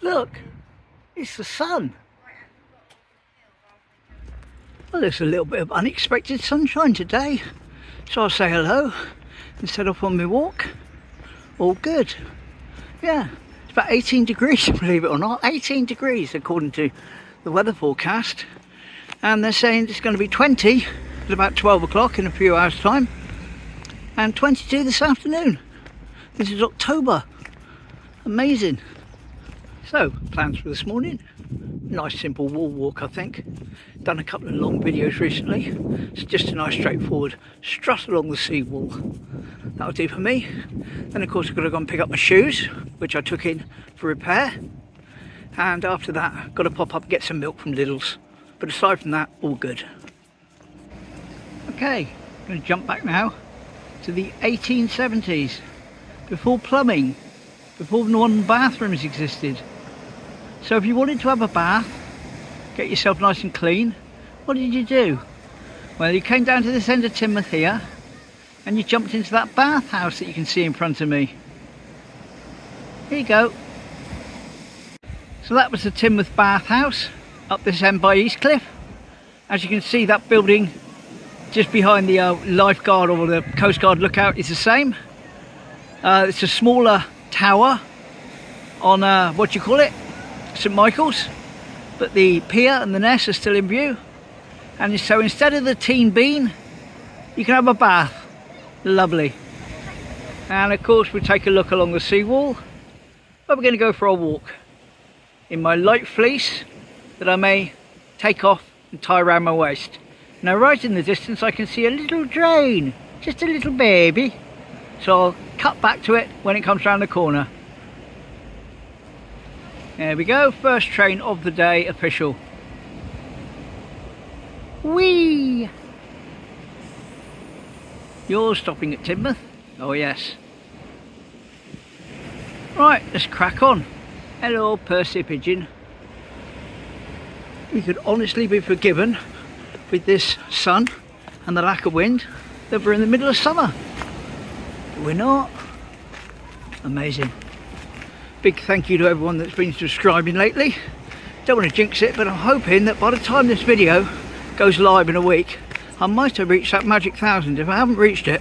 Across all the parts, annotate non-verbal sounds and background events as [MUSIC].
Look, it's the sun. Well, there's a little bit of unexpected sunshine today. So I'll say hello and set off on my walk. All good. Yeah, it's about 18 degrees, [LAUGHS] believe it or not. 18 degrees according to the weather forecast. And they're saying it's going to be 20 at about 12 o'clock in a few hours time. And 22 this afternoon. This is October. Amazing. So, plans for this morning. Nice simple wall walk, I think. Done a couple of long videos recently. It's just a nice straightforward strut along the seawall. That'll do for me. Then, of course, I've got to go and pick up my shoes, which I took in for repair. And after that, I've got to pop up and get some milk from Lidl's. But aside from that, all good. Okay, I'm going to jump back now to the 1870s, before plumbing, before modern bathrooms existed. So if you wanted to have a bath, get yourself nice and clean, what did you do? Well, you came down to this end of Teignmouth here, and you jumped into that bathhouse that you can see in front of me. Here you go. So that was the Teignmouth bathhouse, up this end by Eastcliff. As you can see, that building just behind the uh, lifeguard or the Coast Guard lookout is the same. Uh, it's a smaller tower on, uh, what do you call it? St Michael's, but the pier and the Ness are still in view. And so instead of the teen bean, you can have a bath. Lovely. And of course we take a look along the seawall, but we're going to go for a walk in my light fleece that I may take off and tie around my waist. Now right in the distance I can see a little drain, just a little baby. So I'll cut back to it when it comes round the corner. There we go, first train of the day official. Whee! You're stopping at Teignmouth? Oh yes. Right, let's crack on. Hello, Percy Pigeon. We could honestly be forgiven with this sun and the lack of wind that we're in the middle of summer. But we're not. Amazing big thank you to everyone that's been subscribing lately. Don't want to jinx it, but I'm hoping that by the time this video goes live in a week, I might have reached that magic thousand. If I haven't reached it,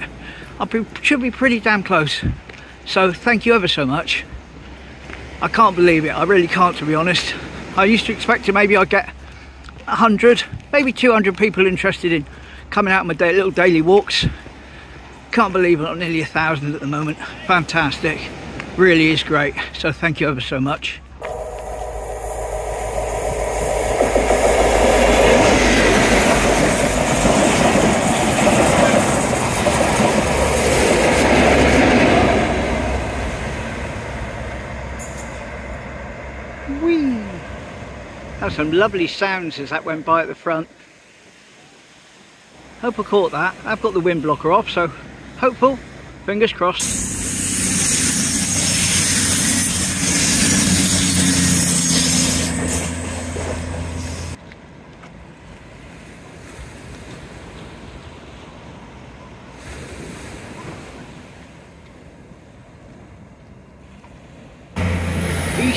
I should be pretty damn close. So thank you ever so much. I can't believe it, I really can't to be honest. I used to expect to maybe I'd get 100, maybe 200 people interested in coming out on my little daily walks. Can't believe I'm nearly a thousand at the moment. Fantastic really is great so thank you ever so much Whee! That's some lovely sounds as that went by at the front. Hope I caught that. I've got the wind blocker off, so hopeful. Fingers crossed.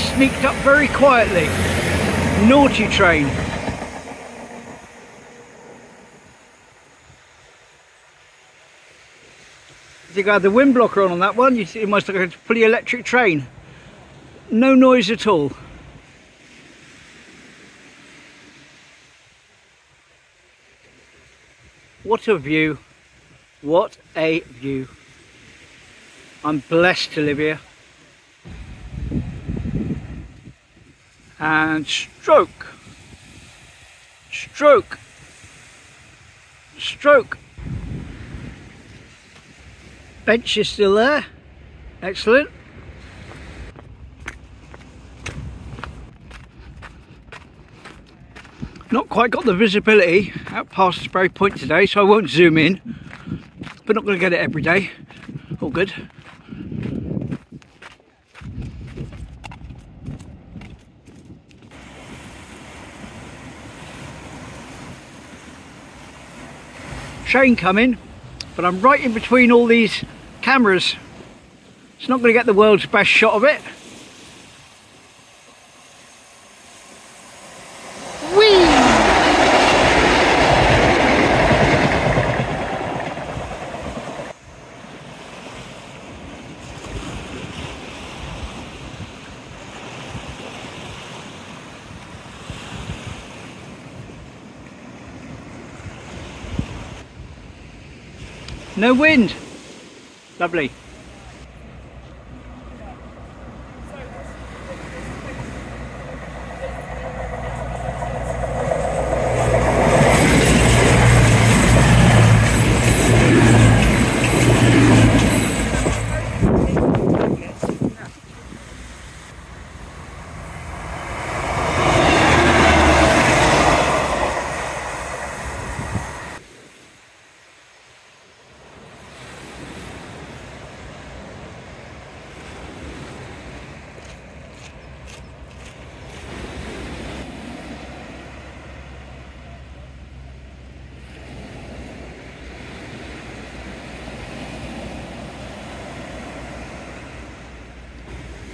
Sneaked up very quietly. Naughty train. I think I had the wind blocker on on that one, you see it must look like a fully electric train. No noise at all. What a view. What a view. I'm blessed to live here. And stroke, stroke, stroke. Bench is still there, excellent. Not quite got the visibility out past Sprey Point today, so I won't zoom in, but not going to get it every day. All good. Train coming, but I'm right in between all these cameras. It's not going to get the world's best shot of it. No wind. Lovely.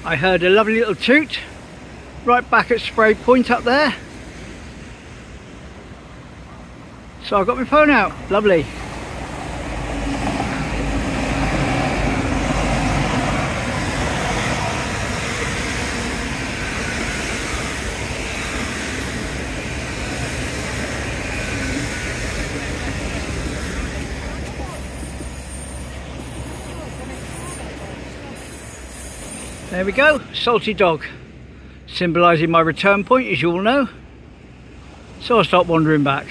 I heard a lovely little toot right back at Sprey Point up there. So I got my phone out, lovely. There we go, salty dog, symbolising my return point as you all know. So I start wandering back.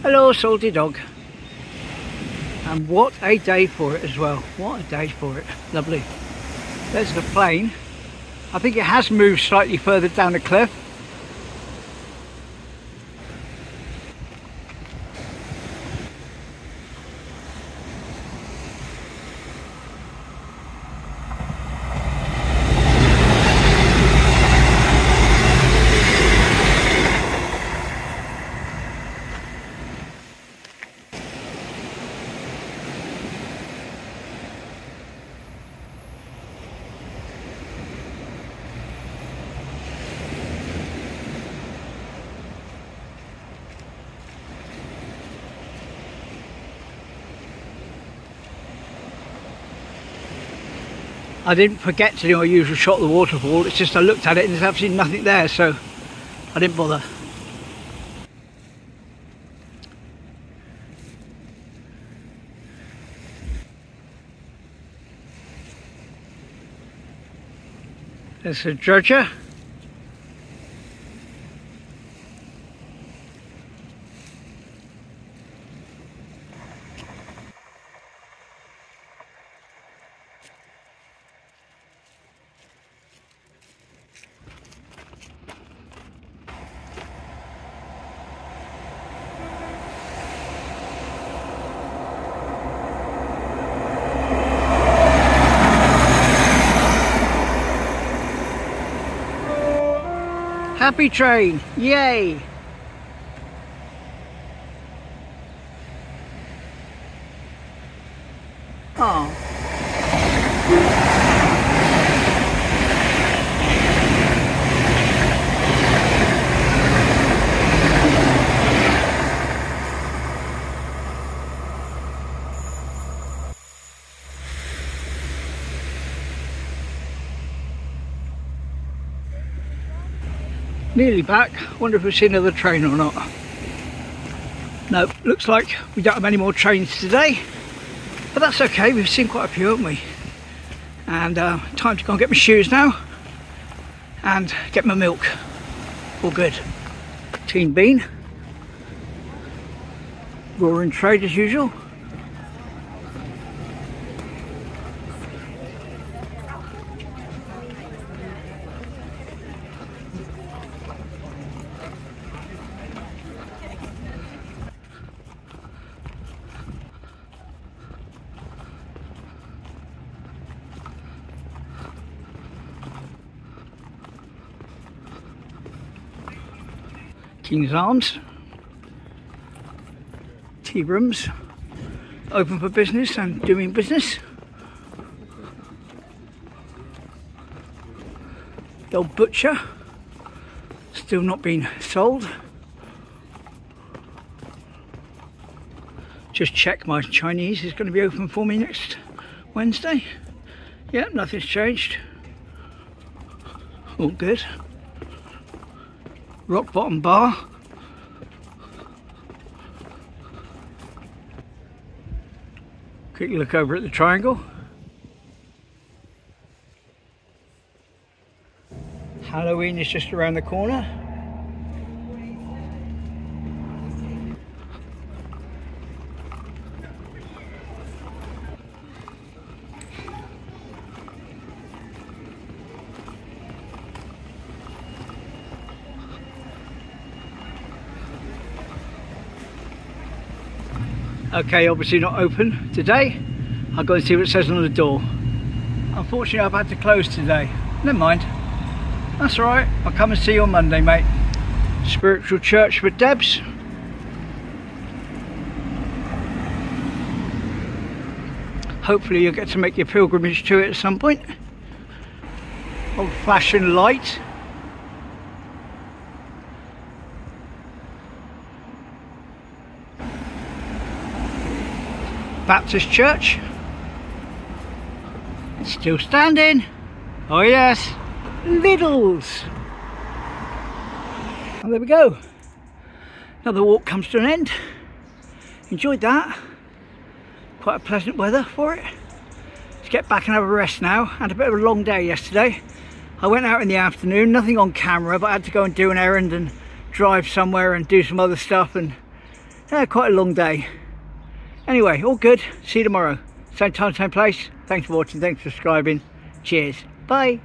Hello salty dog. And what a day for it as well, what a day for it, lovely. There's the plane. I think it has moved slightly further down the cliff I didn't forget to do my usual shot of the waterfall, it's just I looked at it and there's absolutely nothing there, so I didn't bother. There's a dredger. Happy train, yay! Oh. Nearly back. Wonder if we've seen another train or not. No, looks like we don't have any more trains today. But that's okay, we've seen quite a few, haven't we? And uh, time to go and get my shoes now. And get my milk. All good. Teen Bean. Roaring trade as usual. King's Arms, tea rooms, open for business and doing business. The old butcher, still not being sold. Just check my Chinese is going to be open for me next Wednesday. Yeah, nothing's changed. All good rock bottom bar. Quick look over at the triangle. Halloween is just around the corner. Okay, obviously not open today. I'll go and see what it says on the door. Unfortunately, I've had to close today. Never mind. That's all right. I'll come and see you on Monday, mate. Spiritual Church for Debs. Hopefully you'll get to make your pilgrimage to it at some point. Old fashioned light. Baptist Church. It's still standing. Oh yes, Lidl's. And oh, there we go. Another walk comes to an end. Enjoyed that. Quite a pleasant weather for it. Let's get back and have a rest now. Had a bit of a long day yesterday. I went out in the afternoon, nothing on camera, but I had to go and do an errand and drive somewhere and do some other stuff and yeah, quite a long day. Anyway, all good. See you tomorrow. Same time, same place. Thanks for watching. Thanks for subscribing. Cheers. Bye.